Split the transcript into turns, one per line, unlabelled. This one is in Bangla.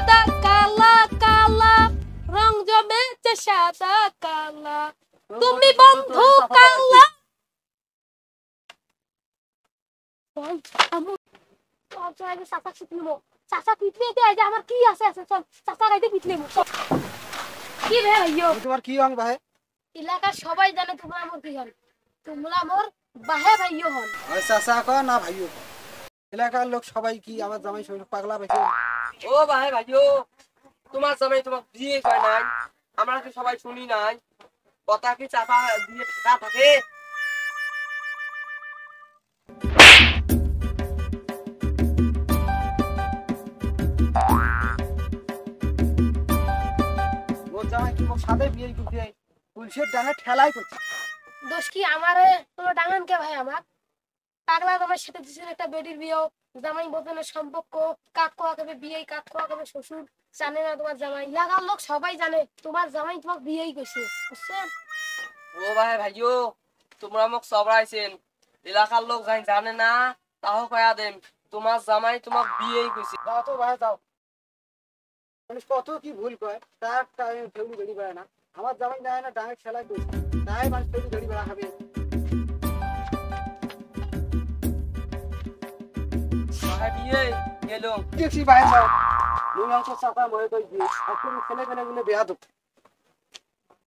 সাদা কালা কালা। রং জমেছে সাদা কালা। তুমি বন্ধু কালা। চল, আমু, চল, চল, আগে চাচা পিটলিব চাচা পিটলে যে আমার কি আছে আছে চল চাচা গাইতে পিটলিব কি রে ভাইও
তোমার কি রং ভাই?
এলাকার সবাই জানে তোমরা আমার কি হন। তোমরা আমার বাহে ভাইও হন।
আরে চাচা কো না ভাইও। এলাকার লোক সবাই কি আমার জামাই শরীর পাগলা পাইছে
ও ভাই ভাইও তোমার তোমার বিয়ে নাই। আমরা কি সবাই শুনি নাই। কথা কি চাপা দিয়ে থাকা?
ওর জামাই বিয়ে ঠেলাই করছে।
দোষ কি আমারে? তোমার ডাঙান কে ভাই আমার? পাগলা তোমার সাথে দিছিল একটা বেটির বিয়ে জামাই বোনের সম্পর্ক কাক কোয়া কবে বিয়ে কাক কোয়া কবে শ্বশুর জানে না তোমার জামাই। এলাকার লোক সবাই জানে তোমার জামাই তোমাকে বিয়েই করছে বুঝছেন?
ও ভাই ভাইও তোমরা মোক সবরাইছেন এলাকার লোক যাই জানে না তাও কয়া দেন তোমার জামাই তোমাক বিয়েই কইছে
যাও তো ভাই যাও। মানুষ কত কি ভুল কয় তার টাইম ফেউলি গাড়ি বেড়ায় না। আমার জামাই নাই না ডানে ঠেলাই করছে। তাই মানুষ ফেউলি গাড়ি বেড়া খাবে
দিয়ে গেল।
কি কি বাইছ লুঙ্গাংক সাফা মই কই দি আকুম খেলে গনে গনে বিয়া দুক